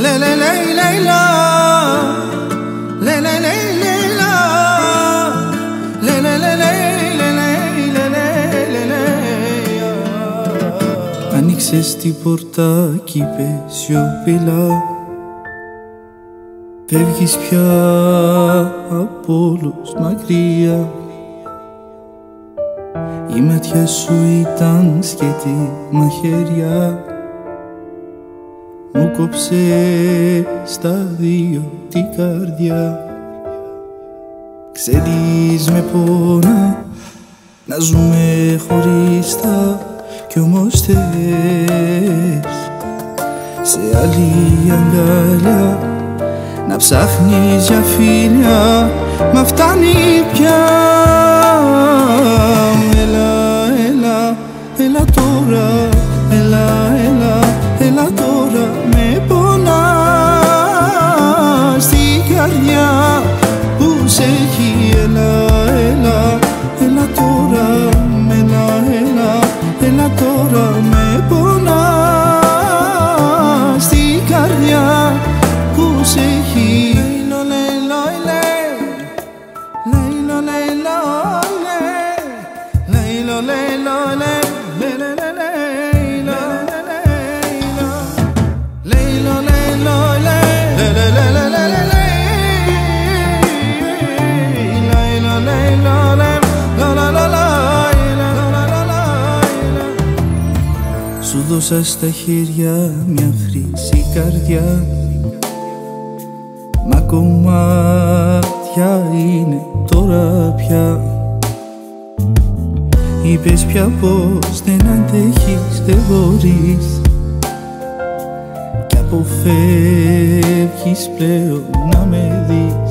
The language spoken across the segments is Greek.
ليلى ليلى ليلى ليلى ليلى ليلى ليلى Άνοιξες την πόρτα κι είπε σιωπηλά Φεύγεις πια από όλους μακριά Η ματιά σου ήταν σκέτη μαχαίρια μου κόψε στα δύο την καρδιά. Ξέρεις με πόνα να ζούμε χωριστά κι όμως θες σε άλλη αγκαλιά να ψάχνεις για φίλια μα φτάνει πια έλα, έλα, έλα τώρα, έλα, έλα, έλα τώρα με πονά στην καρδιά που σε έχει Λέιλο, λέιλο, λέ Λέιλο, λέιλο, Σου δώσα στα χέρια μια χρυσή καρδιά. Μα κομμάτια είναι τώρα πια. Είπες πια πως δεν αντέχεις, δεν μπορείς. Κι αποφεύγεις πλέον να με δεις.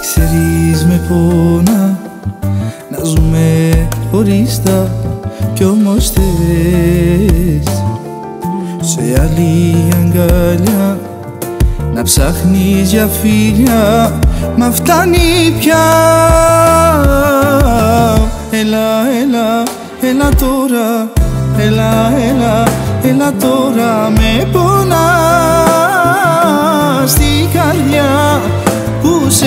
Ξέρεις με πόνα να ζούμε χωριστά Κι όμως θες. Σε άλλη αγκαλιά να ψάχνεις για φίλια Μα φτάνει πια. Έλα, έλα, έλα τώρα Έλα, έλα, έλα τώρα Με πονάς στη καρδιά που σε